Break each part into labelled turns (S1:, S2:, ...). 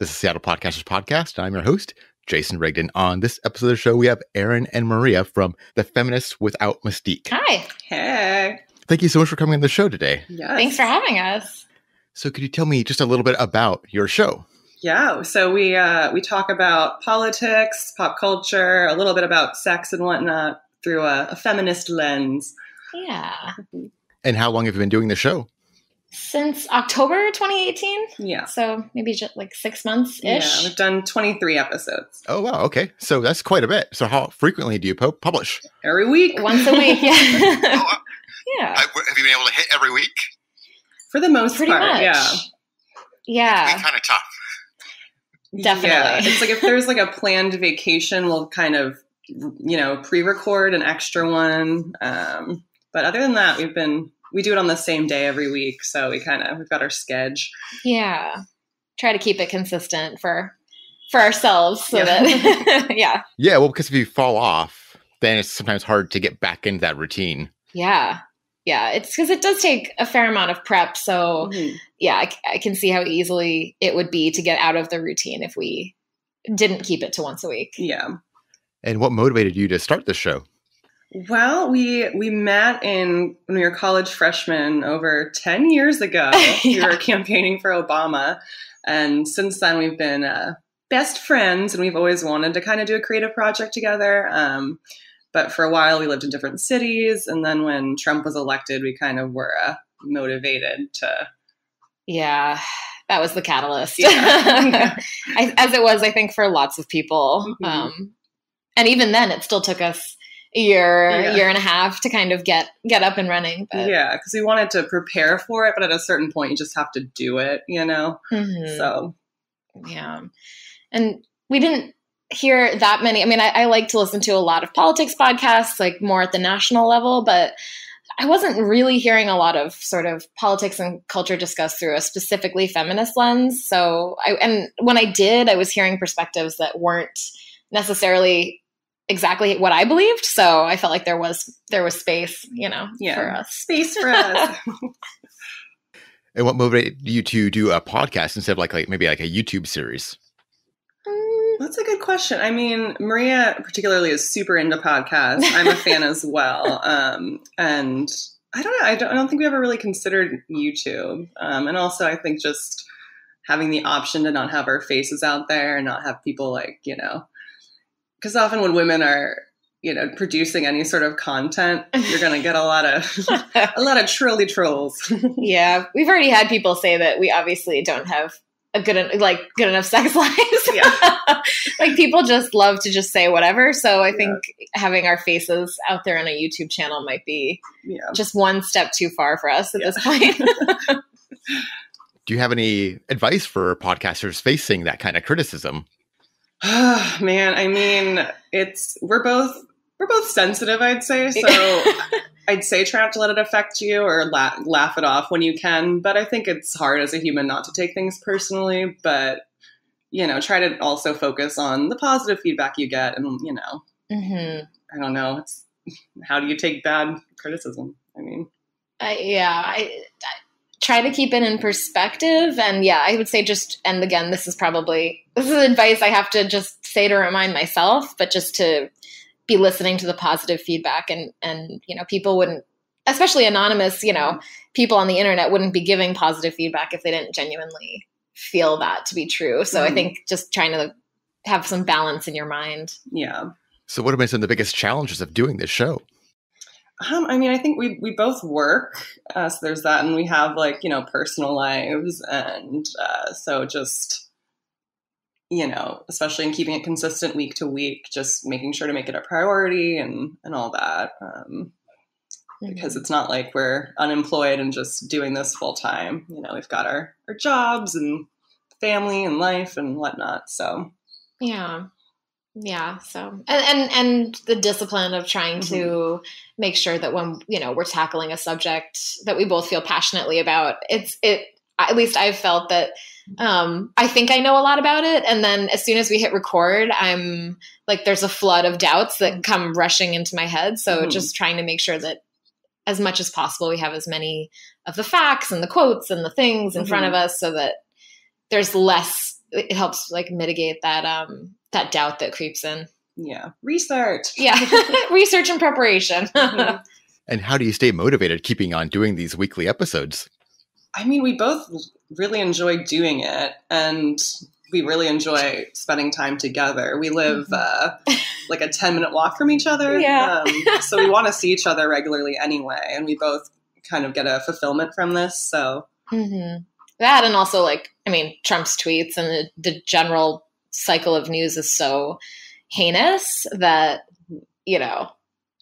S1: This is Seattle Podcasters Podcast, and I'm your host, Jason Rigdon. On this episode of the show, we have Erin and Maria from The Feminists Without Mystique.
S2: Hi.
S3: Hey.
S1: Thank you so much for coming on the show today.
S3: Yes.
S2: Thanks for having us.
S1: So, could you tell me just a little bit about your show?
S3: Yeah. So we uh, we talk about politics, pop culture, a little bit about sex and whatnot through a, a feminist lens.
S2: Yeah.
S1: And how long have you been doing the show?
S2: Since October 2018.
S3: Yeah.
S2: So maybe just like six months
S3: Yeah.
S2: ish.
S3: We've done 23 episodes
S1: Oh, wow. Okay. So, that's quite a bit. So, how frequently do you po- publish?
S3: every week.
S2: Once a week. Yeah.
S1: Oh,
S2: yeah.
S1: have you been able to hit every week?
S3: For the most
S2: Pretty
S3: part.
S2: much.
S3: Yeah.
S2: Yeah.
S1: kind of tough.
S2: Definitely.
S3: Yeah. It's like if there's like a planned vacation, we'll kind of, you know, pre record an extra one. Um, but other than that, we've been, we do it on the same day every week. So we kind of, we've got our sketch.
S2: Yeah. Try to keep it consistent for for ourselves so
S3: Yeah.
S2: that yeah.
S1: Yeah. Well, because if you fall off, then it's sometimes hard to get back into that routine.
S2: Yeah. Yeah. It's because it does take a fair amount of prep. So
S3: Mhm.
S2: yeah, I can see how easily it would be to get out of the routine if we didn't keep it to once a week.
S3: Yeah.
S1: And what motivated you to start this show?
S3: Well, we we met in when we were college freshmen over ten years ago. We were campaigning for Obama, and since then we've been uh, best friends, and we've always wanted to kind of do a creative project together. Um, but for a while, we lived in different cities, and then when Trump was elected, we kind of were uh, motivated to.
S2: Yeah, that was the catalyst.
S3: Yeah.
S2: I, as it was, I think, for lots of people.
S3: Mhm.
S2: Um, and even then, it still took us year,
S3: Yeah.
S2: year and a half to kind of get get up and running. But
S3: Yeah, because we wanted to prepare for it, but at a certain point, you just have to do it, you know.
S2: Mhm.
S3: So
S2: yeah, and we didn't hear that many. I mean, I, I like to listen to a lot of politics podcasts, like more at the national level, but I wasn't really hearing a lot of sort of politics and culture discussed through a specifically feminist lens. So, I and when I did, I was hearing perspectives that weren't necessarily exactly what I believed. So I felt like there was there was space, you know,
S3: Yeah.
S2: for us.
S3: space for us.
S1: And what motivated you to do a podcast instead of like, like maybe like a YouTube series?
S2: Mm,
S3: That's a good question. I mean, Maria particularly is super into podcasts. I'm a fan as well. Um, and I don't know. I don't, I don't think we ever really considered YouTube. Um, and also, I think just having the option to not have our faces out there and not have people like, you know, because often when women are, you know, producing any sort of content, you're going to get a lot of a lot of trolly trolls.
S2: yeah, we've already had people say that we obviously don't have a good like good enough sex lives.
S3: Yeah.
S2: like people just love to just say whatever. So I think having our faces out there on a YouTube channel might be
S3: yeah.
S2: just one step too far for us at
S3: Yeah.
S2: this point.
S1: Do you have any advice for podcasters facing that kind of criticism?
S3: Man, I mean, it's we're both we're both sensitive, I'd say. So I'd say try not to let it affect you or la- laugh it off when you can. But I think it's hard as a human not to take things personally. But you know, try to also focus on the positive feedback you get, and you know,
S2: hmm
S3: I don't know, it's how do you take bad criticism? I mean,
S2: I, yeah, I, I try to keep it in perspective, and yeah, I would say just and again, this is probably this is advice I have to just say to remind myself, but just to be listening to the positive feedback, and and you know, people wouldn't, especially anonymous, you know, people on the internet wouldn't be giving positive feedback if they didn't genuinely feel that to be true. So I
S3: Mhm.
S2: think just trying to have some balance in your mind.
S3: yeah.
S1: So, what have been some of the biggest challenges of doing this show?
S3: Um, I mean, I think we we both work, uh, so there's that, and we have like you know personal lives, and uh, so just you know, especially in keeping it consistent week to week, just making sure to make it a priority and and all that, um, because it's not like we're unemployed and just doing this full time. You know, we've got our our jobs and family and life and whatnot. So
S2: Yeah. Yeah. So and and, and the discipline of trying to make sure that when you know we're tackling a subject that we both feel passionately about, it's it at least I've felt that um, I think I know a lot about it, and then as soon as we hit record, I'm like there's a flood of doubts that come rushing into my head. So
S3: Mhm.
S2: just trying to make sure that as much as possible we have as many of the facts and the quotes and the things in front of us, so that there's less it helps like mitigate that um that doubt that creeps in.
S3: Yeah. Research.
S2: Yeah. Research and preparation.
S3: Mhm.
S1: And how do you stay motivated keeping on doing these weekly episodes?
S3: I mean, we both really enjoy doing it, and we really enjoy spending time together. We live uh, like a 10 minute walk from each other.
S2: Mm-hmm. Yeah.
S3: Um, so we want to see each other regularly anyway, and we both kind of get a fulfillment from this. So,
S2: hmm That and also like I mean Trump's tweets and the, the general cycle of news is so heinous that you know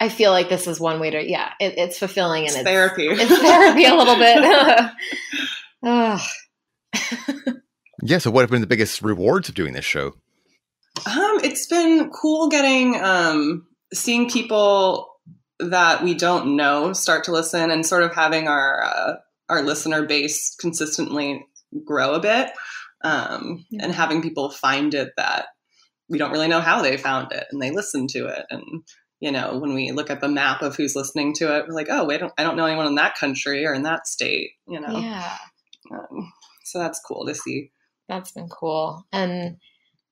S2: I feel like this is one way to yeah it, it's fulfilling and
S3: it's
S2: it's
S3: therapy.
S2: It's therapy a little bit. Ugh.
S1: Yeah, so what have been the biggest rewards of doing this show?
S3: Um, it's been cool getting um, seeing people that we don't know start to listen and sort of having our uh, our listener base consistently grow a bit, um,
S2: Yeah.
S3: and having people find it that we don't really know how they found it and they listen to it and. You know, when we look at the map of who's listening to it, we're like, oh, wait, I don't, I don't know anyone in that country or in that state. You know,
S2: yeah
S3: um, so that's cool to see.
S2: that's been cool and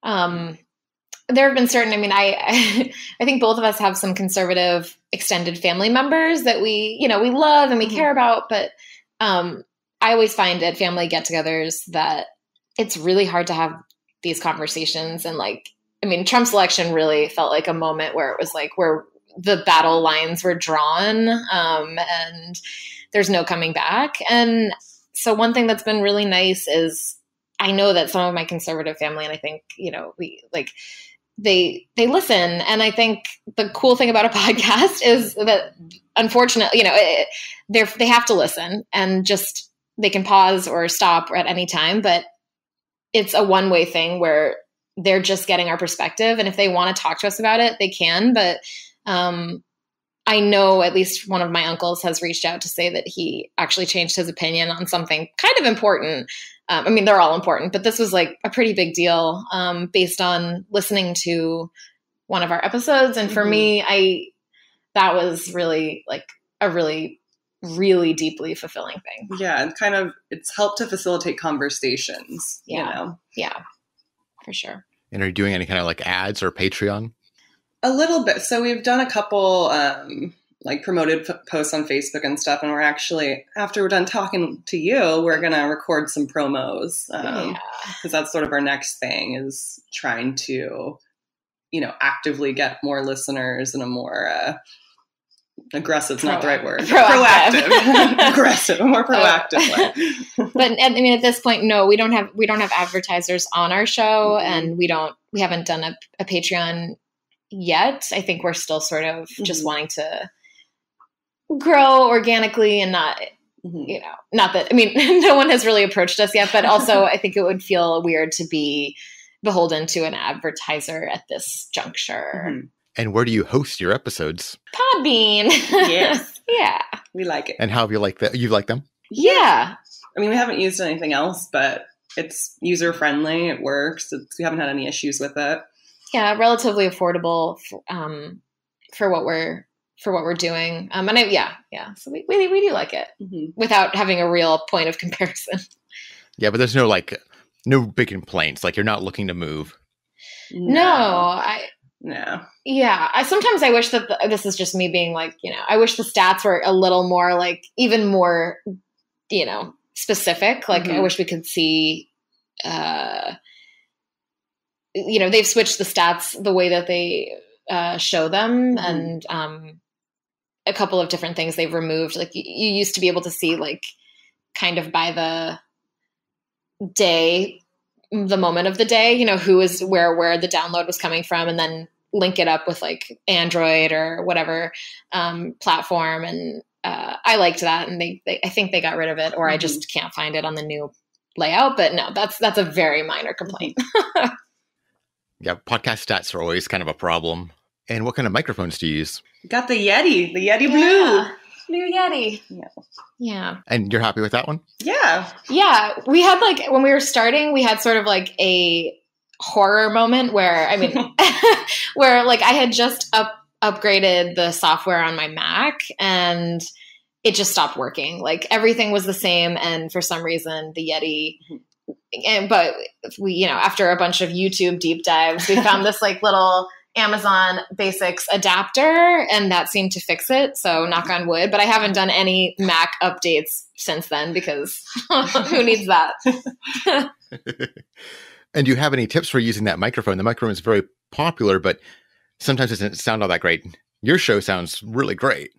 S2: um there have been certain i mean i i think both of us have some conservative extended family members that we you know we love and we
S3: Mhm.
S2: care about but um i always find at family get-togethers that it's really hard to have these conversations. And like i mean trump's election really felt like a moment where it was like where the battle lines were drawn um and there's no coming back. And so one thing that's been really nice is I know that some of my conservative family, and I think you know, we like they they listen, and I think the cool thing about a podcast is that unfortunately, you know, they're they have to listen and just they can pause or stop at any time, but it's a one way thing where they're just getting our perspective, and if they want to talk to us about it, they can, but. Um, I know at least one of my uncles has reached out to say that he actually changed his opinion on something kind of important. Um, I mean, they're all important, but this was like a pretty big deal um, based on listening to one of our episodes. And for
S3: Mhm.
S2: me, I that was really like a really, really deeply fulfilling thing.
S3: Yeah, and kind of it's helped to facilitate conversations.
S2: Yeah.
S3: You know,
S2: Yeah, for sure.
S1: And are you doing any kind of like ads or Patreon?
S3: a little bit. So we've done a couple um, like promoted p- posts on Facebook and stuff, and we're actually after we're done talking to you, we're gonna record some promos because
S2: yeah.
S3: that's sort of our next thing is trying to, you know, actively get more listeners and a more uh, aggressive. It's not the right word.
S2: Proactive.
S3: Proactive. aggressive. More proactive way.
S2: but I mean, at this point, no, we don't have we don't have advertisers on our show,
S3: Mhm.
S2: and we don't we haven't done a, a Patreon yet. I think we're still sort of just
S3: Mhm.
S2: wanting to grow organically and not
S3: Mhm.
S2: you know not that I mean no one has really approached us yet, but also I think it would feel weird to be beholden to an advertiser at this juncture.
S1: And where do you host your episodes?
S2: Podbean,
S3: Yes.
S2: yeah,
S3: We like it.
S1: And how have you like that? You like them?
S2: yeah,
S3: I mean, we haven't used anything else, but it's user friendly. It works. It's, we haven't had any issues with it.
S2: yeah, relatively affordable for, um, for what we're for what we're doing. Um, and I, yeah, yeah, so we, we we do like it
S3: Mhm.
S2: without having a real point of comparison.
S1: Yeah, but there's no like no big complaints. Like you're not looking to move.
S2: No, I
S3: no.
S2: yeah, I sometimes I wish that the, this is just me being like you know I wish the stats were a little more like even more you know specific. Like I
S3: Mhm.
S2: wish we could see. Uh, you know they've switched the stats the way that they uh, show them
S3: Mhm.
S2: and um, a couple of different things they've removed like you, you used to be able to see like kind of by the day the moment of the day you know who is where where the download was coming from and then link it up with like android or whatever um, platform and uh, i liked that and they, they i think they got rid of it or i
S3: Mhm.
S2: just can't find it on the new layout but no that's that's a very minor complaint
S1: Yeah, podcast stats are always kind of a problem. And what kind of microphones do you use?
S3: Got the Yeti, the Yeti Blue.
S2: Yeah. Blue Yeti.
S3: Yeah.
S2: Yeah.
S1: And you're happy with that one?
S3: Yeah.
S2: Yeah. We had like, when we were starting, we had sort of like a horror moment where, I mean, where like I had just up, upgraded the software on my Mac and it just stopped working. Like everything was the same. And for some reason, the Yeti mm-hmm. and, but we, you know, after a bunch of YouTube deep dives, we found this like little Amazon Basics adapter, and that seemed to fix it. So knock on wood. But I haven't done any Mac updates since then because who needs that?
S1: and do you have any tips for using that microphone? The microphone is very popular, but sometimes it doesn't sound all that great. Your show sounds really great.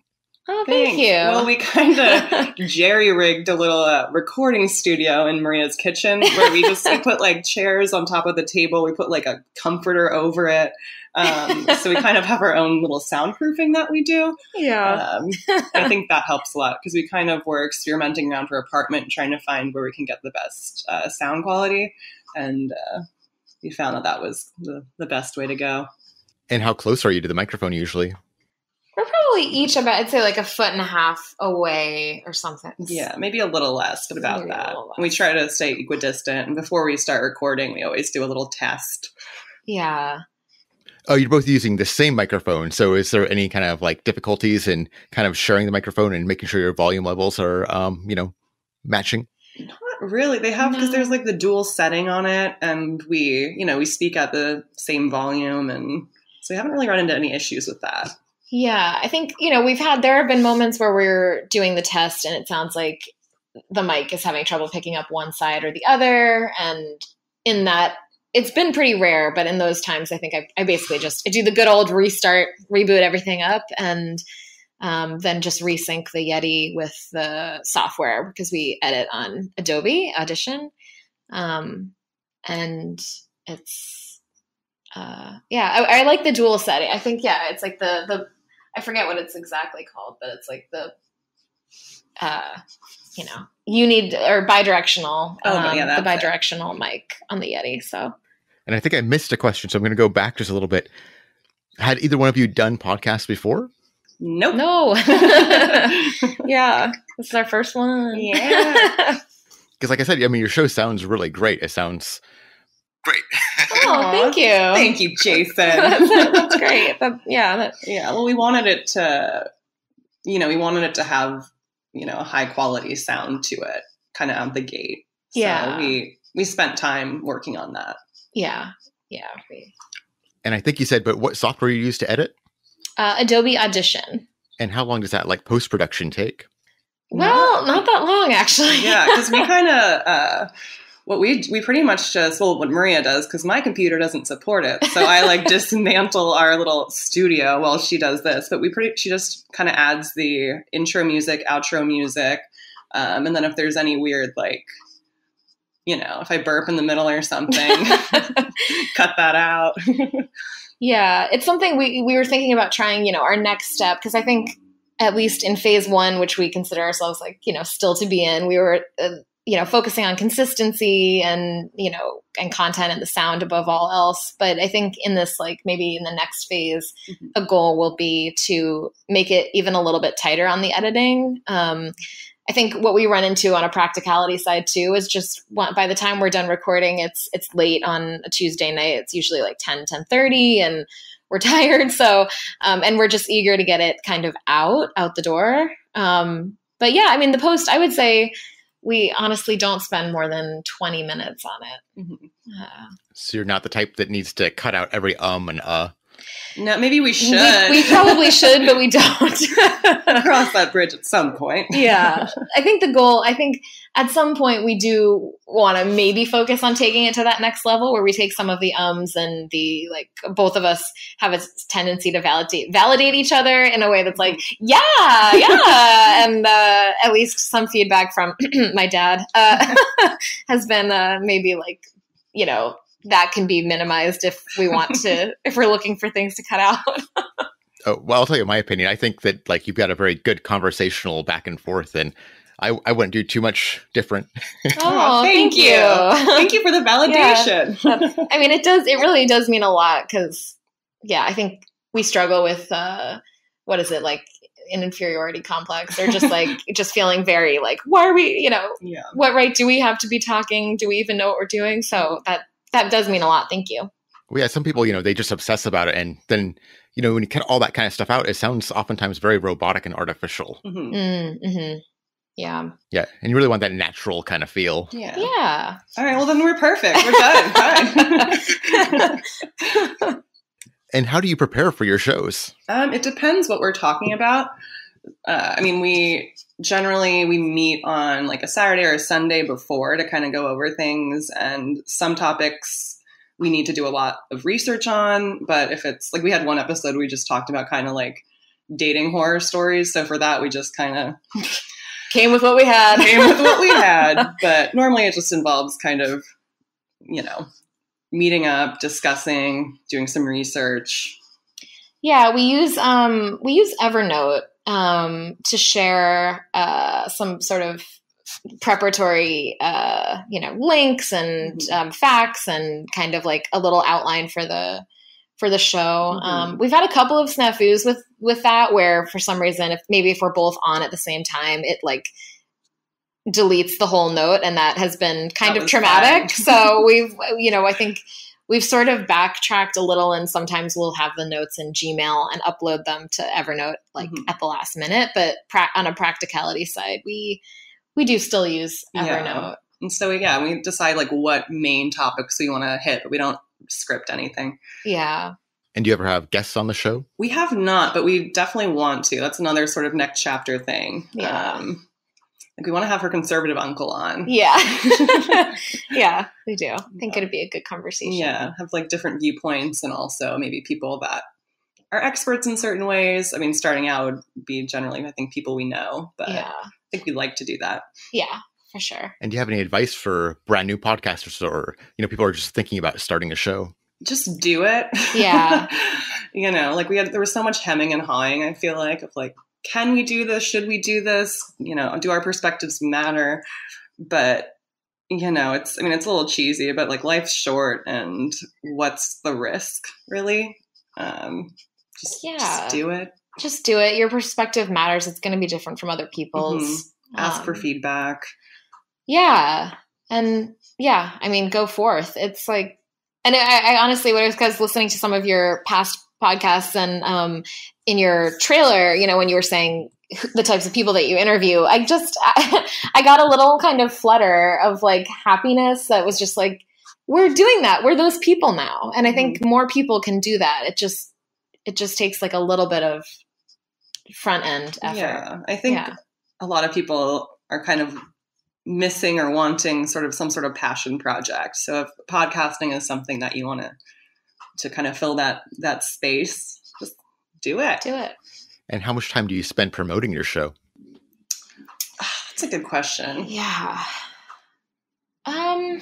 S2: Oh, thank you.
S3: Well, we kind of jerry rigged a little uh, recording studio in Maria's kitchen where we just we put like chairs on top of the table. We put like a comforter over it. Um, so we kind of have our own little soundproofing that we do.
S2: yeah.
S3: Um, I think that helps a lot because we kind of were experimenting around her apartment trying to find where we can get the best uh, sound quality. And uh, we found that that was the, the best way to go.
S1: And how close are you to the microphone usually?
S2: We're probably each about, I'd say, like a foot and a half away or something.
S3: Yeah, maybe a little less, but about
S2: Maybe
S3: that.
S2: less.
S3: We try to stay equidistant. And before we start recording, we always do a little test.
S2: Yeah.
S1: Oh, you're both using the same microphone. So is there any kind of like difficulties in kind of sharing the microphone and making sure your volume levels are, um, you know, matching?
S3: Not really. They have because
S2: No.
S3: there's like the dual setting on it, and we, you know, we speak at the same volume, and so we haven't really run into any issues with that.
S2: Yeah, I think you know we've had there have been moments where we're doing the test and it sounds like the mic is having trouble picking up one side or the other, and in that it's been pretty rare. But in those times, I think I, I basically just I do the good old restart, reboot everything up, and um, then just resync the Yeti with the software because we edit on Adobe Audition, um, and it's uh, yeah, I, I like the dual setting. I think yeah, it's like the the I forget what it's exactly called, but it's like the uh, you know, you need or bidirectional.
S3: Oh,
S2: um,
S3: yeah,
S2: the
S3: that's it.
S2: bidirectional mic on the Yeti. So
S1: And I think I missed a question, so I'm going to go back just a little bit. Had either one of you done podcasts before?
S3: Nope.
S2: no, yeah, this is our first one.
S3: Yeah.
S1: Because, like I said, I mean, your show sounds really great. It sounds great.
S2: oh, thank you.
S3: Thank you, Jason.
S2: That's great. That, yeah, that,
S3: yeah. Well, we wanted it to, you know, we wanted it to have, you know, a high quality sound to it, kind of out the gate. So
S2: Yeah.
S3: we we spent time working on that.
S2: yeah, yeah. we-
S1: and I think you said, but what software you use to edit?
S2: Uh, Adobe Audition.
S1: And how long does that like post production take?
S2: Well, not that long actually.
S3: yeah, because we kind of uh, what we we pretty much just well what Maria does because my computer doesn't support it, so I like dismantle our little studio while she does this. But we pretty she just kind of adds the intro music, outro music, um, and then if there's any weird like. You know, if I burp in the middle or something, cut that out.
S2: Yeah, it's something we we were thinking about trying. You know, our next step because I think at least in phase one, which we consider ourselves like you know still to be in, we were uh, you know focusing on consistency and you know and content and the sound above all else. But I think in this like maybe in the next phase,
S3: Mhm.
S2: a goal will be to make it even a little bit tighter on the editing. Um, I think what we run into on a practicality side too is just one- by the time we're done recording, it's it's late on a Tuesday night. It's usually like 10, 10 30 and we're tired. So um, and we're just eager to get it kind of out, out the door. Um, but yeah, I mean the post, I would say we honestly don't spend more than 20 minutes on it.
S3: Mhm.
S2: Uh,
S1: So you're not the type that needs to cut out every um and uh.
S3: No, maybe we should.
S2: we, we probably should, but we don't.
S3: cross that bridge at some point.
S2: yeah i think the goal i think at some point we do want to maybe focus on taking it to that next level where we take some of the ums and the like both of us have a tendency to validate validate each other in a way that's like yeah yeah and uh, at least some feedback from my dad uh, has been uh, maybe like you know that can be minimized if we want to if we're looking for things to cut out
S1: Oh, well, I'll tell you my opinion. I think that like you've got a very good conversational back and forth, and I, I wouldn't do too much different.
S2: oh
S3: thank
S2: thank
S3: you.
S2: you
S3: Thank you for the validation.
S2: I mean, it does. It really does mean a lot because, yeah, I think we struggle with uh, what is it like an inferiority complex or just like just feeling very like, why are we? You know,
S3: yeah.
S2: what right do we have to be talking? Do we even know what we're doing? So that that does mean a lot. Thank you.
S1: Well, yeah, some people, you know, they just obsess about it, and then you know when you cut all that kind of stuff out, it sounds oftentimes very robotic and artificial.
S3: Mhm.
S2: Mm, hmm Yeah.
S1: Yeah, and you really want that natural kind of feel.
S3: Yeah.
S2: Yeah.
S3: All right. Well, then we're perfect. We're done. Fine.
S1: And how do you prepare for your shows?
S3: Um, it depends what we're talking about. Uh, I mean, we generally we meet on like a Saturday or a Sunday before to kind of go over things, and some topics we need to do a lot of research on. But if it's like we had one episode we just talked about kind of like dating horror stories, so for that we just kind of
S2: Came with what we had.
S3: came with what we had. But normally it just involves kind of you know meeting up, discussing, doing some research.
S2: Yeah, we use um we use Evernote um to share uh some sort of preparatory uh you know links and
S3: Mhm.
S2: um, facts and kind of like a little outline for the for the show.
S3: Mhm.
S2: Um, we've had a couple of snafus with with that where for some reason if maybe if we're both on at the same time it like deletes the whole note and that has been kind
S3: That
S2: of traumatic. so we've you know I think we've sort of backtracked a little and sometimes we'll have the notes in gmail and upload them to evernote like
S3: Mhm.
S2: at the last minute but pra- on a practicality side we we do still use
S3: Yeah.
S2: evernote
S3: And so yeah, we decide like what main topics we want to hit, but we don't script anything.
S2: yeah
S1: And do you ever have guests on the show?
S3: We have not, but we definitely want to. That's another sort of next chapter thing.
S2: Yeah.
S3: Um, like we want to have her conservative uncle on.
S2: yeah yeah we do i think it'd be a good conversation
S3: Yeah, have like different viewpoints and also maybe people that are experts in certain ways. I mean, starting out would be generally, I think, people we know, but
S2: yeah
S3: I think we'd like to do that.
S2: yeah for sure
S1: And do you have any advice for brand new podcasters or you know people are just thinking about starting a show?
S3: Just do it.
S2: Yeah.
S3: you know, like we had, there was so much hemming and hawing, I feel like, of like, can we do this? Should we do this? You know, do our perspectives matter? But, you know, it's, I mean, it's a little cheesy, but like life's short and what's the risk, really? Um, just,
S2: Yeah.
S3: just do it.
S2: just do it your perspective matters it's going to be different from other people's
S3: Ask for
S2: Um,
S3: feedback.
S2: Yeah. And yeah, I mean, go forth. It's like, and I, I honestly, when I was, listening to some of your past podcasts and um, in your trailer, you know, when you were saying the types of people that you interview, I just, I, I got a little kind of flutter of like happiness that was just like, we're doing that. We're those people now. And I think more people can do that. It just, it just takes like a little bit of front end effort.
S3: Yeah. I think
S2: Yeah.
S3: a lot of people are kind of missing or wanting sort of some sort of passion project. So if podcasting is something that you want to to kind of fill that that space, just do it.
S2: Do it.
S1: And how much time do you spend promoting your show?
S3: That's a good question.
S2: Yeah. Um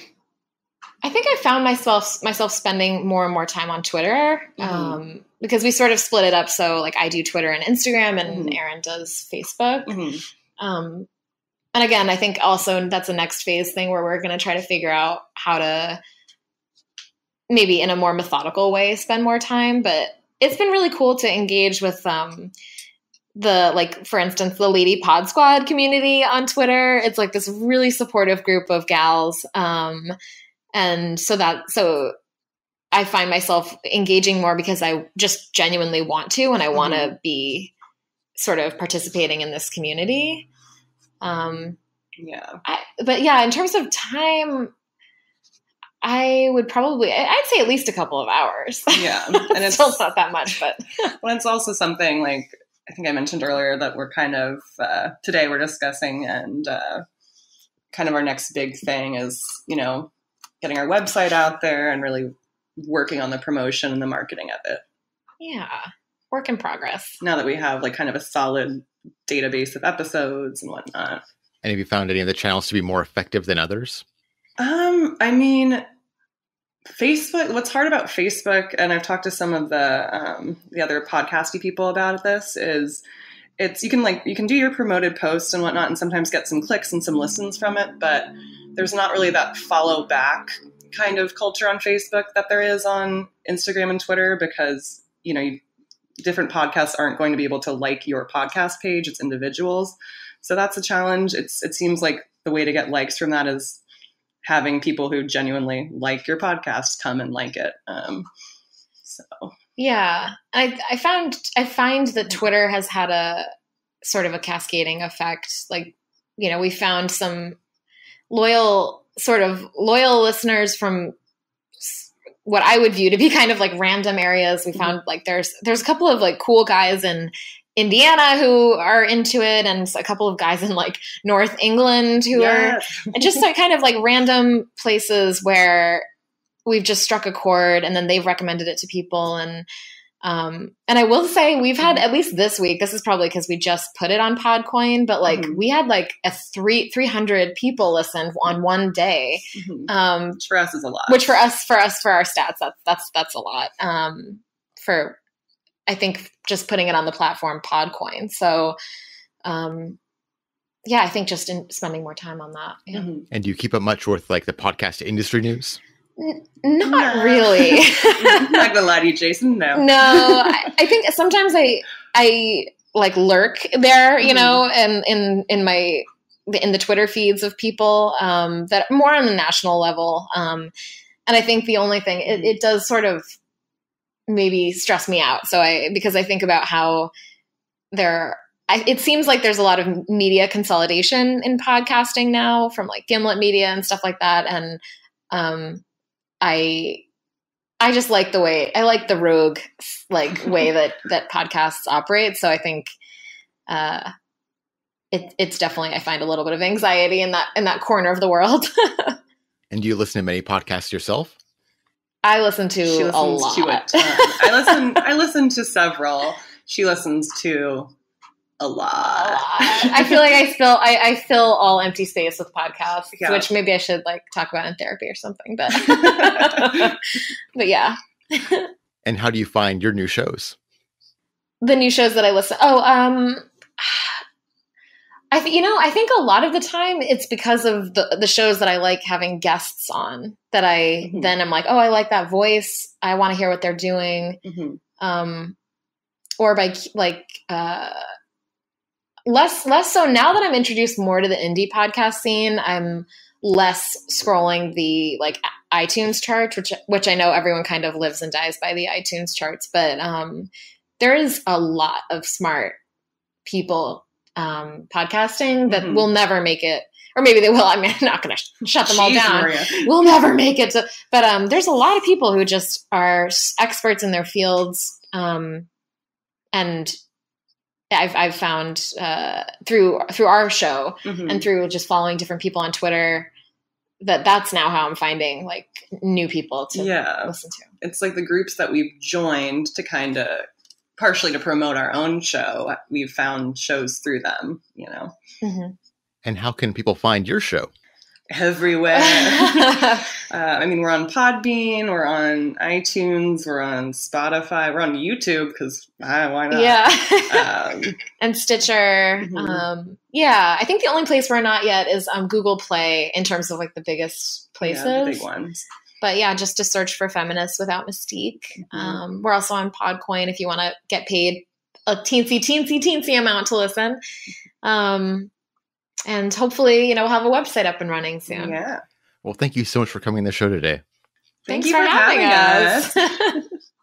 S2: I think I found myself myself spending more and more time on Twitter.
S3: Mhm.
S2: Um because we sort of split it up so like I do Twitter and Instagram and
S3: Mhm.
S2: Erin does Facebook.
S3: Mhm.
S2: Um and again, I think also that's a next phase thing where we're going to try to figure out how to maybe in a more methodical way spend more time, but it's been really cool to engage with um the like for instance the lady pod squad community on twitter. It's like this really supportive group of gals um and so that so i find myself engaging more because i just genuinely want to and i want to be sort of participating in this community. Um
S3: Yeah.
S2: I, but yeah in terms of time i would probably I- i'd say at least a couple of hours
S3: Yeah. And it's
S2: still not that much but
S3: well, it's also something like I think I mentioned earlier that we're kind of uh, today we're discussing and uh, kind of our next big thing is you know getting our website out there and really working on the promotion and the marketing of it.
S2: yeah work in progress
S3: Now that we have like kind of a solid database of episodes and whatnot.
S1: And have you found any of the channels to be more effective than others?
S3: Um, I mean, Facebook. What's hard about Facebook, and I've talked to some of the um, the other podcasty people about this, is it's you can like you can do your promoted posts and whatnot, and sometimes get some clicks and some listens from it, but there's not really that follow back kind of culture on Facebook that there is on Instagram and Twitter because you know you, different podcasts aren't going to be able to like your podcast page; it's individuals, so that's a challenge. It's it seems like the way to get likes from that is having people who genuinely like your podcast come and like it. Um, so
S2: Yeah, I I found I find that Twitter has had a sort of a cascading effect. Like you know, we found some loyal, sort of loyal listeners from what I would view to be kind of like random areas. We found like there's there's a couple of like cool guys in Indiana who are into it, and a couple of guys in like North England who yes. are just kind of like random places where we've just struck a chord, and then they've recommended it to people, and um, and I will say we've had at least this week. This is probably because we just put it on Podcoin, but like mm-hmm. we had like a three three hundred people listen on one day.
S3: Mm-hmm. Um, which for us is a lot.
S2: Which for us for us for our stats that's that's that's a lot. Um, for I think just putting it on the platform Podcoin. So, um, yeah, I think just in spending more time on that. Yeah. Mm-hmm.
S1: And do you keep up much with like the podcast industry news?
S2: N- not no. really.
S3: not gonna lie to you, Jason. No.
S2: No, I, I, think sometimes I I like lurk there, you mm-hmm. know, and in in my in the Twitter feeds of people um, that more on the national level. Um, and I think the only thing it, it does sort of maybe stress me out. So I because I think about how there I, it seems like there's a lot of media consolidation in podcasting now from like Gimlet Media and stuff like that and um I I just like the way I like the rogue like way that that podcasts operate. So I think uh, it, it's definitely I find a little bit of anxiety in that in that corner of the world.
S1: and do you listen to many podcasts yourself?
S2: I listen to a lot. To
S3: I listen. I listen to several. She listens to a lot. A lot.
S2: I feel like I fill I, I, fill all empty space with podcasts, yeah. which maybe I should like talk about in therapy or something. But but yeah.
S1: and how do you find your new shows?
S2: The new shows that I listen. Oh, um, I think you know. I think a lot of the time it's because of the the shows that I like having guests on. That I mm-hmm. then I'm like, oh, I like that voice. I want to hear what they're doing. Mm-hmm. Um, or by like. uh less less so now that I'm introduced more to the indie podcast scene, I'm less scrolling the like iTunes chart, which which I know everyone kind of lives and dies by the iTunes charts, but um, there is a lot of smart people um, podcasting that mm-hmm. will never make it. Or maybe they will. I mean, I'm not going to shut them Jeez, all down. Maria. We'll never make it. To, but um, there's a lot of people who just are experts in their fields, um, and I've I've found uh, through through our show mm-hmm. and through just following different people on Twitter that that's now how I'm finding like new people to yeah. listen to.
S3: It's like the groups that we've joined to kind of partially to promote our own show. We've found shows through them, you know.
S1: Mm-hmm. And how can people find your show?
S3: everywhere. uh, I mean, we're on Podbean, we're on iTunes, we're on Spotify, we're on YouTube because uh, why not?
S2: Yeah, um, and Stitcher. Mm-hmm. Um, yeah, I think the only place we're not yet is um, Google Play in terms of like the biggest places, yeah,
S3: the big ones.
S2: But yeah, just to search for feminists without mystique. Mm-hmm. Um, we're also on Podcoin if you want to get paid a teensy, teensy, teensy amount to listen. Um, and hopefully, you know, we'll have a website up and running soon.
S3: Yeah.
S1: Well, thank you so much for coming on the show today.
S2: Thank Thanks for, for having, having us. us.